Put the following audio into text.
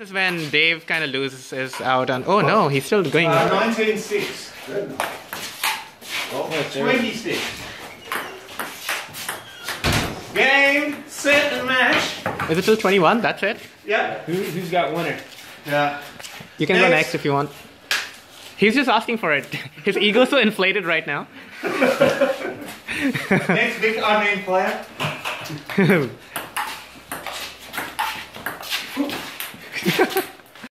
This is when Dave kind of loses his out on. Oh no, he's still going. Uh, 19 6. Oh, 26. Game, set, and match. Is it still 21? That's it? Yeah. Who, who's got winner? Yeah. You can go Next. next if you want. He's just asking for it. His ego's so inflated right now. Next big unnamed player. Yeah.